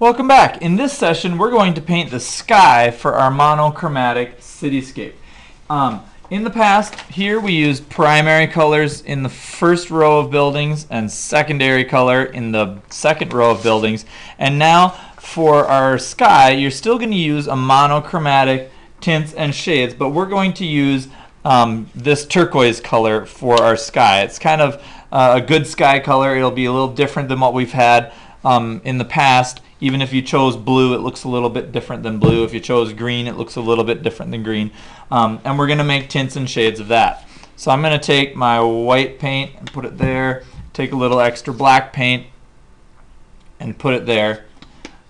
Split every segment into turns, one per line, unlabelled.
Welcome back. In this session, we're going to paint the sky for our monochromatic cityscape. Um, in the past, here we used primary colors in the first row of buildings and secondary color in the second row of buildings. And now for our sky, you're still going to use a monochromatic tints and shades, but we're going to use um, this turquoise color for our sky. It's kind of uh, a good sky color. It'll be a little different than what we've had um, in the past. Even if you chose blue, it looks a little bit different than blue. If you chose green, it looks a little bit different than green. Um, and we're going to make tints and shades of that. So I'm going to take my white paint and put it there. Take a little extra black paint and put it there.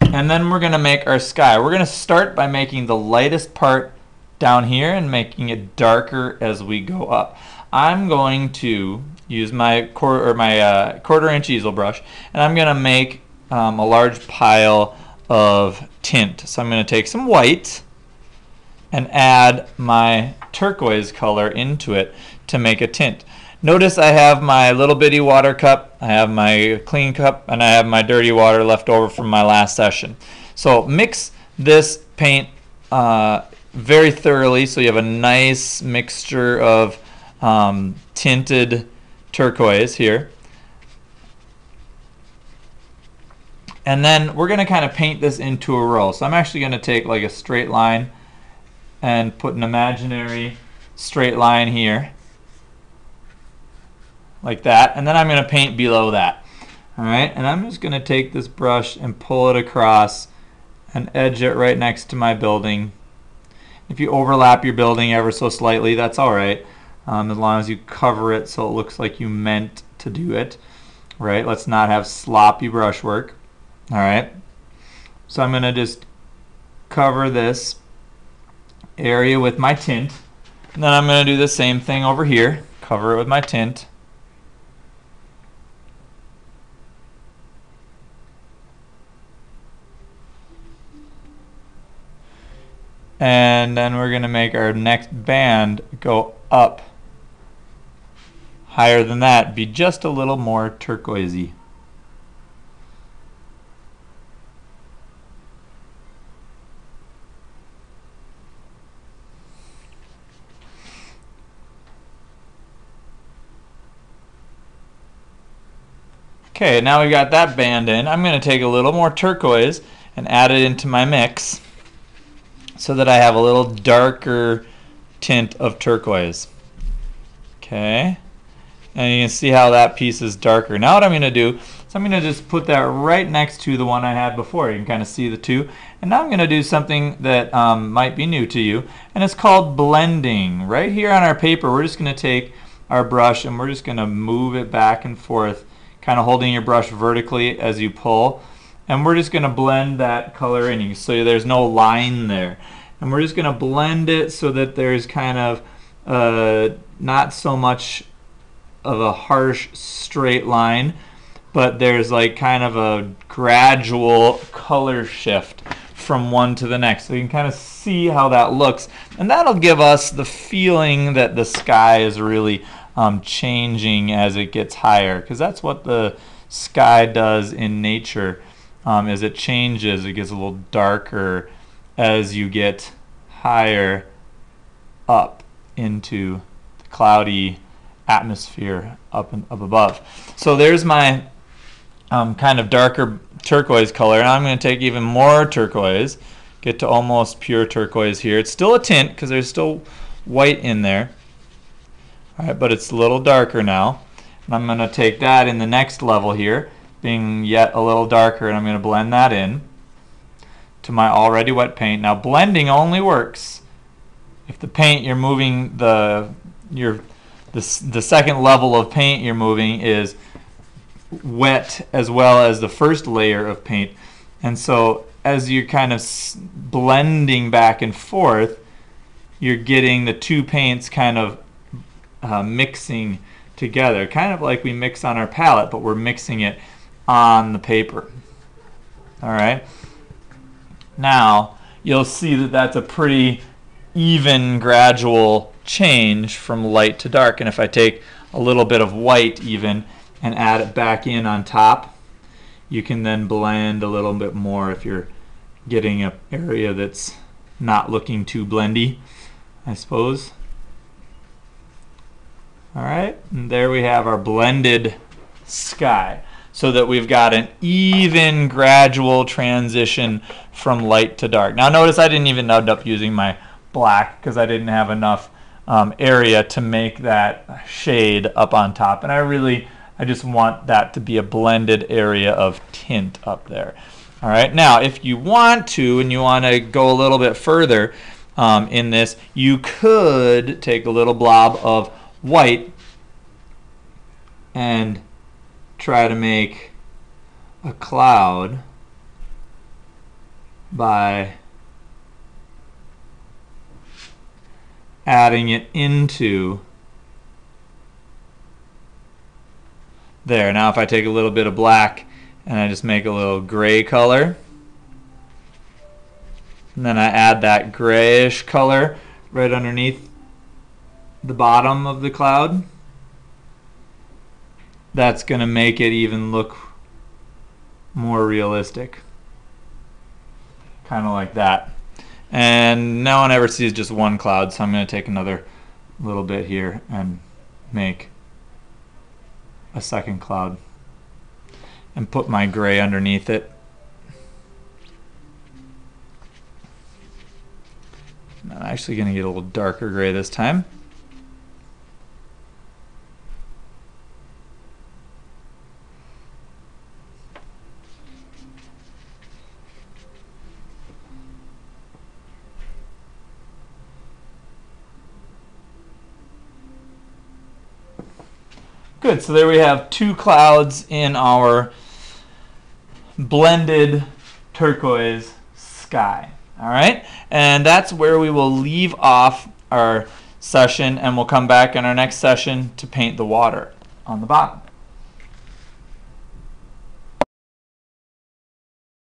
And then we're going to make our sky. We're going to start by making the lightest part down here and making it darker as we go up. I'm going to use my quarter, or my uh, quarter inch easel brush and I'm going to make um, a large pile of tint. So I'm going to take some white and add my turquoise color into it to make a tint. Notice I have my little bitty water cup, I have my clean cup, and I have my dirty water left over from my last session. So mix this paint uh, very thoroughly so you have a nice mixture of um, tinted turquoise here. And then we're going to kind of paint this into a row. So I'm actually going to take like a straight line and put an imaginary straight line here. Like that. And then I'm going to paint below that. Alright, and I'm just going to take this brush and pull it across and edge it right next to my building. If you overlap your building ever so slightly, that's alright. Um, as long as you cover it so it looks like you meant to do it. Right, let's not have sloppy brushwork. Alright, so I'm going to just cover this area with my tint. And then I'm going to do the same thing over here. Cover it with my tint. And then we're going to make our next band go up higher than that, be just a little more turquoisey. Okay, now we've got that band in. I'm going to take a little more turquoise and add it into my mix so that I have a little darker tint of turquoise. Okay, and you can see how that piece is darker. Now what I'm going to do is I'm going to just put that right next to the one I had before. You can kind of see the two. And now I'm going to do something that um, might be new to you, and it's called blending. Right here on our paper, we're just going to take our brush and we're just going to move it back and forth kind of holding your brush vertically as you pull. And we're just going to blend that color in. So there's no line there. And we're just going to blend it so that there's kind of uh, not so much of a harsh straight line, but there's like kind of a gradual color shift from one to the next. So you can kind of see how that looks. And that'll give us the feeling that the sky is really um, changing as it gets higher because that's what the sky does in nature. Um, as it changes it gets a little darker as you get higher up into the cloudy atmosphere up and up above. So there's my um, kind of darker turquoise color and I'm going to take even more turquoise. Get to almost pure turquoise here. It's still a tint because there's still white in there all right, but it's a little darker now. And I'm going to take that in the next level here, being yet a little darker, and I'm going to blend that in to my already wet paint. Now blending only works if the paint you're moving the your the, the second level of paint you're moving is wet as well as the first layer of paint. And so as you're kind of blending back and forth, you're getting the two paints kind of uh, mixing together, kind of like we mix on our palette, but we're mixing it on the paper. All right. Now you'll see that that's a pretty even gradual change from light to dark. And if I take a little bit of white even and add it back in on top, you can then blend a little bit more if you're getting an area that's not looking too blendy, I suppose. All right, and there we have our blended sky so that we've got an even gradual transition from light to dark. Now notice I didn't even end up using my black because I didn't have enough um, area to make that shade up on top. And I really, I just want that to be a blended area of tint up there. All right, now if you want to and you want to go a little bit further um, in this, you could take a little blob of white and try to make a cloud by adding it into there. Now if I take a little bit of black and I just make a little gray color and then I add that grayish color right underneath the bottom of the cloud that's going to make it even look more realistic. Kind of like that. And no one ever sees just one cloud, so I'm going to take another little bit here and make a second cloud and put my gray underneath it. I'm actually going to get a little darker gray this time. Good, so there we have two clouds in our blended turquoise sky. All right, and that's where we will leave off our session and we'll come back in our next session to paint the water on the bottom.